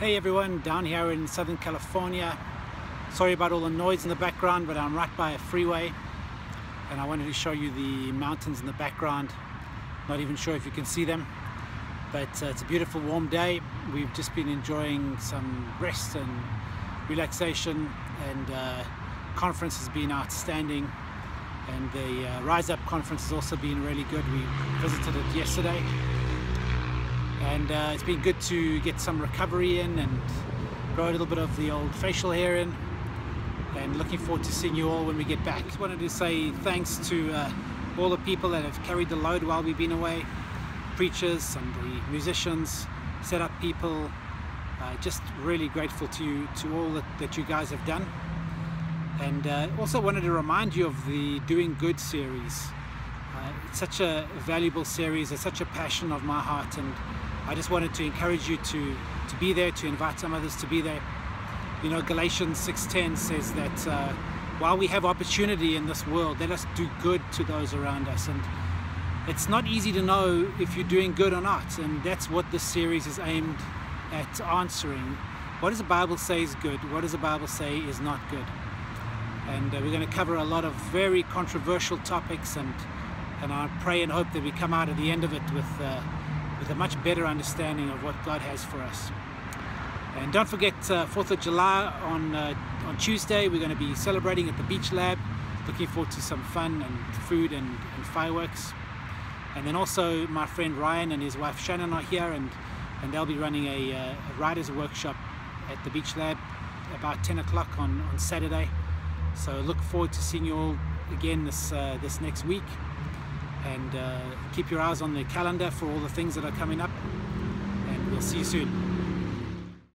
Hey everyone, down here in Southern California. Sorry about all the noise in the background, but I'm right by a freeway and I wanted to show you the mountains in the background. Not even sure if you can see them, but uh, it's a beautiful warm day. We've just been enjoying some rest and relaxation and uh, conference has been outstanding and the uh, Rise Up conference has also been really good. We visited it yesterday and uh, it's been good to get some recovery in and grow a little bit of the old facial hair in and looking forward to seeing you all when we get back. Just wanted to say thanks to uh, all the people that have carried the load while we've been away, preachers and the musicians, set up people, uh, just really grateful to you, to all that, that you guys have done. And uh, also wanted to remind you of the Doing Good series. Uh, it's such a valuable series, it's such a passion of my heart and I just wanted to encourage you to, to be there, to invite some others to be there. You know, Galatians 6.10 says that uh, while we have opportunity in this world, let us do good to those around us. And it's not easy to know if you're doing good or not. And that's what this series is aimed at answering. What does the Bible say is good? What does the Bible say is not good? And uh, we're going to cover a lot of very controversial topics and and I pray and hope that we come out at the end of it with uh, with a much better understanding of what God has for us. And don't forget, uh, 4th of July on, uh, on Tuesday, we're going to be celebrating at the Beach Lab. Looking forward to some fun and food and, and fireworks. And then also my friend Ryan and his wife Shannon are here and, and they'll be running a, uh, a writer's workshop at the Beach Lab about 10 o'clock on, on Saturday. So look forward to seeing you all again this, uh, this next week and uh, keep your eyes on the calendar for all the things that are coming up and we'll see you soon.